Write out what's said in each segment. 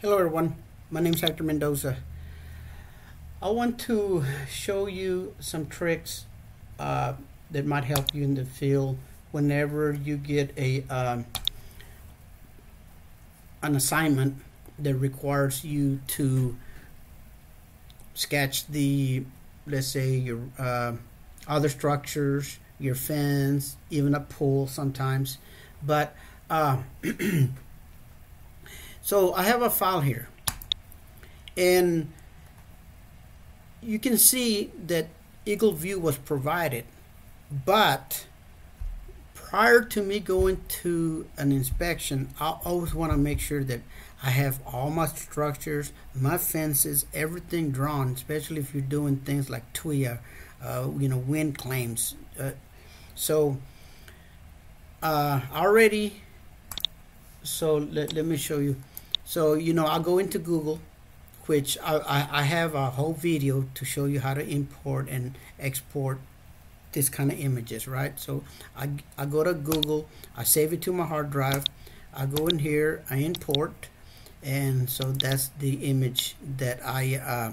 Hello everyone, my name is Hector Mendoza. I want to show you some tricks uh, that might help you in the field whenever you get a um, an assignment that requires you to sketch the let's say your uh, other structures, your fence, even a pool sometimes. But uh, So I have a file here. And you can see that Eagle View was provided. But prior to me going to an inspection, I always want to make sure that I have all my structures, my fences, everything drawn, especially if you're doing things like TWIA, uh, you know, wind claims. Uh, so uh, already, so let, let me show you. So, you know, I'll go into Google, which I, I, have a whole video to show you how to import and export this kind of images, right? So I, I go to Google, I save it to my hard drive, I go in here, I import, and so that's the image that I uh,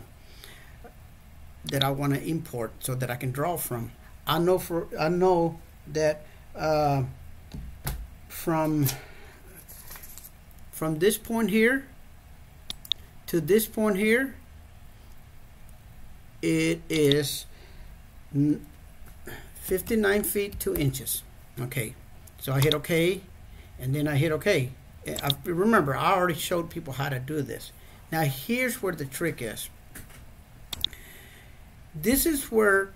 that I want to import so that I can draw from. I know for I know that uh, from from this point here to this point here it is 59 feet 2 inches. Okay. So I hit OK and then I hit OK. I, remember I already showed people how to do this. Now here's where the trick is. This is where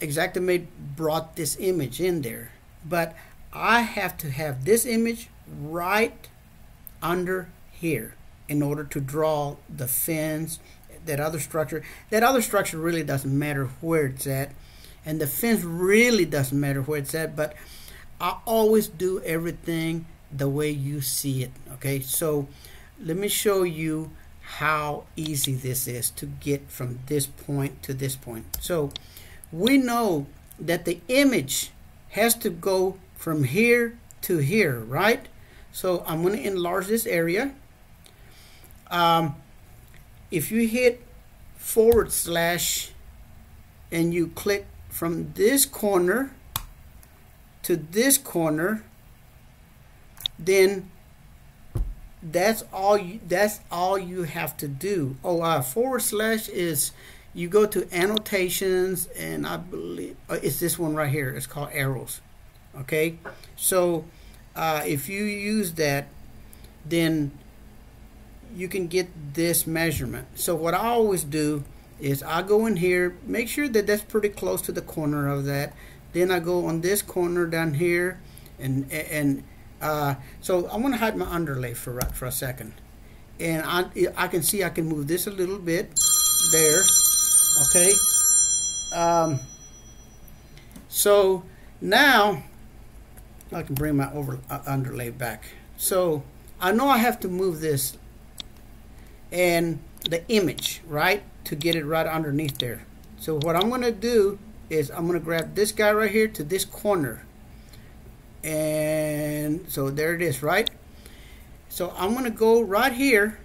Xactimate brought this image in there but I have to have this image right under here in order to draw the fence, that other structure. That other structure really doesn't matter where it's at, and the fence really doesn't matter where it's at, but I always do everything the way you see it, okay? So let me show you how easy this is to get from this point to this point. So we know that the image has to go from here to here, right? So I'm going to enlarge this area. Um, if you hit forward slash and you click from this corner to this corner, then that's all you that's all you have to do. Oh, uh, forward slash is you go to annotations and I believe uh, it's this one right here. It's called arrows. Okay, so uh, if you use that, then you can get this measurement. So what I always do is I go in here, make sure that that's pretty close to the corner of that. Then I go on this corner down here, and and uh, so I'm gonna hide my underlay for for a second, and I I can see I can move this a little bit there, okay. Um, so now I can bring my over uh, underlay back. So I know I have to move this and the image, right, to get it right underneath there. So what I'm going to do is I'm going to grab this guy right here to this corner. And so there it is, right? So I'm going to go right here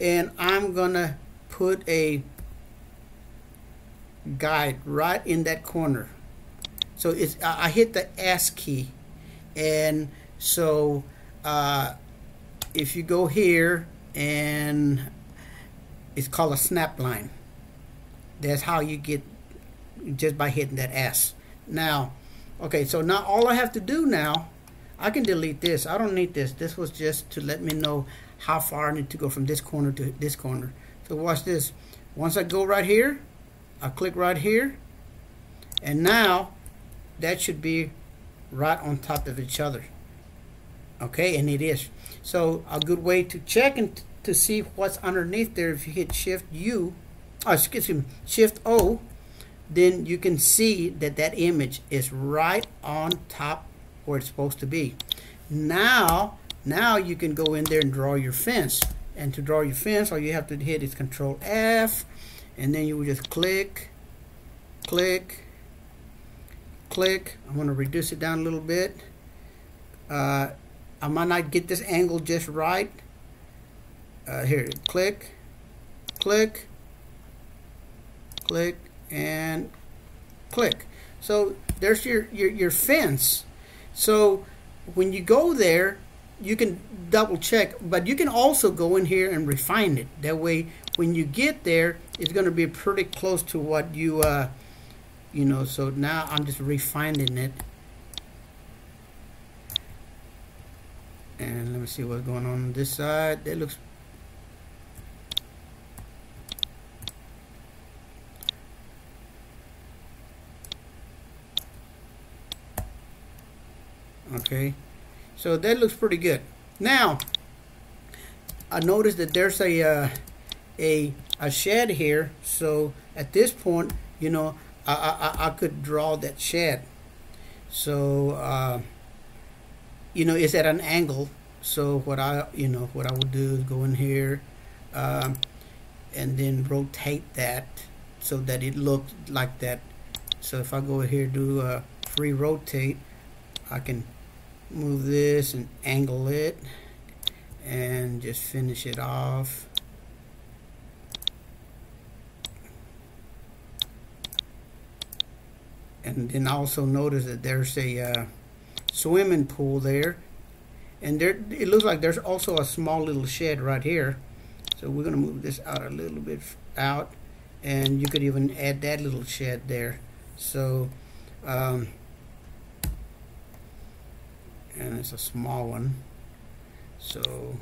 and I'm going to put a guide right in that corner. So it's I hit the S key, and so uh, if you go here and it's called a snap line. That's how you get just by hitting that S. Now, okay, so now all I have to do now, I can delete this. I don't need this. This was just to let me know how far I need to go from this corner to this corner. So watch this. Once I go right here, I click right here, and now that should be right on top of each other. Okay and it is. So a good way to check and to see what's underneath there if you hit shift U oh, excuse me shift O then you can see that that image is right on top where it's supposed to be. Now now you can go in there and draw your fence. And to draw your fence all you have to hit is control F and then you will just click click click. I'm going to reduce it down a little bit. Uh, I might not get this angle just right. uh, here click click click and click so there's your, your your fence so when you go there you can double check but you can also go in here and refine it that way when you get there it's going to be pretty close to what you uh you know so now I'm just refining it. And let me see what's going on on this side. That looks okay. So that looks pretty good. Now I noticed that there's a uh, a a shed here. So at this point you know I, I, I could draw that shed. So uh, you know it's at an angle. So what I you know what I would do is go in here um, and then rotate that so that it looks like that. So if I go here do a free rotate I can move this and angle it and just finish it off and then also notice that there's a uh, swimming pool there. And there it looks like there's also a small little shed right here. So we're gonna move this out a little bit out. And you could even add that little shed there. So um, and it's a small one. So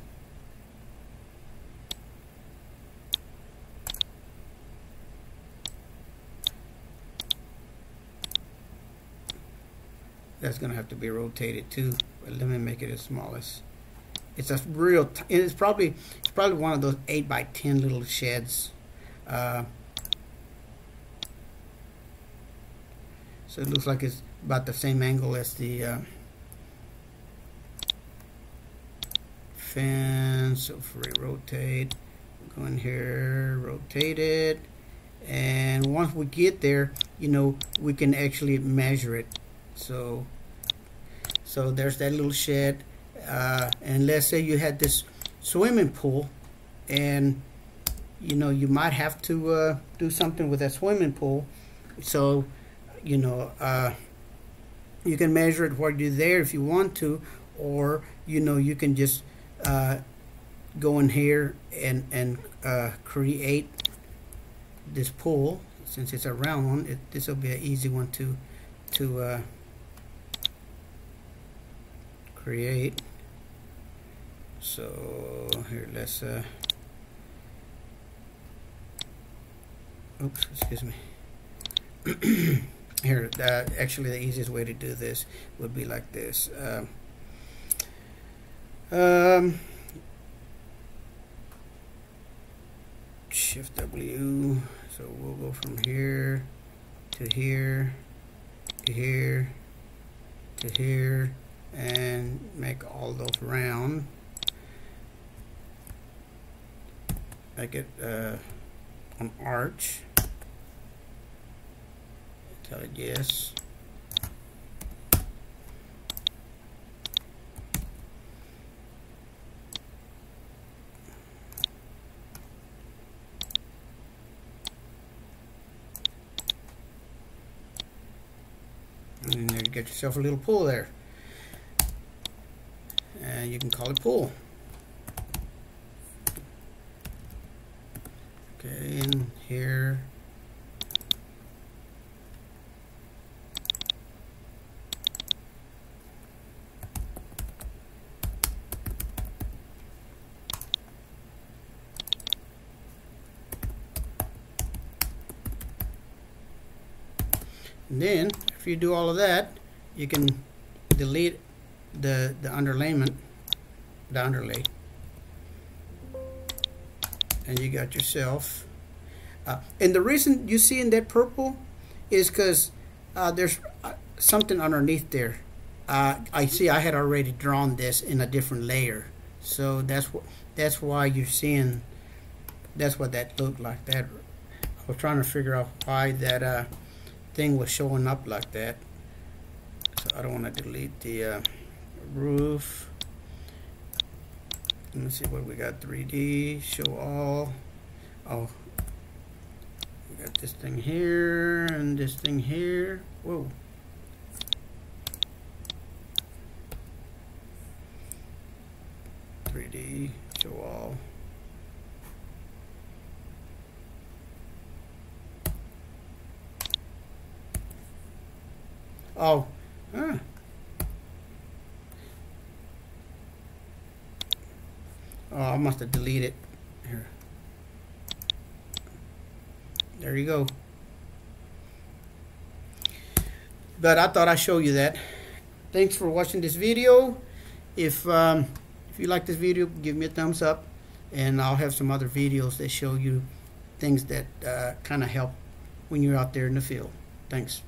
that's gonna have to be rotated too but let me make it as small as it's a real it's probably it's probably one of those 8 by 10 little sheds uh, so it looks like it's about the same angle as the uh, fence so if we rotate go in here rotate it and once we get there you know we can actually measure it. So so there's that little shed uh, and let's say you had this swimming pool and you know you might have to uh, do something with that swimming pool. So you know uh, you can measure it while you're there if you want to or you know you can just uh, go in here and and uh, create this pool. Since it's a round one it, this will be an easy one to to uh, create. So here let's uh, oops excuse me. Here uh, actually the easiest way to do this would be like this uh, um, shift W so we'll go from here to here to here to here and make all those round. Make it uh, an arch. Tell it yes. And you get yourself a little pool there and you can call it pool. Okay in here. And then if you do all of that you can delete the the underlayment underlay and you got yourself uh, and the reason you see in that purple is because uh, there's uh, something underneath there. Uh, I see I had already drawn this in a different layer. So that's what that's why you're seeing that's what that looked like. That I was trying to figure out why that uh, thing was showing up like that. So I don't want to delete the uh, roof let me see what we got. 3D show all. Oh. We got this thing here and this thing here. Whoa. Three D show all. Oh. Huh. Oh, I must have deleted. Here. There you go. But I thought I'd show you that. Thanks for watching this video. If um, if you like this video, give me a thumbs up. And I'll have some other videos that show you things that uh, kind of help when you're out there in the field. Thanks.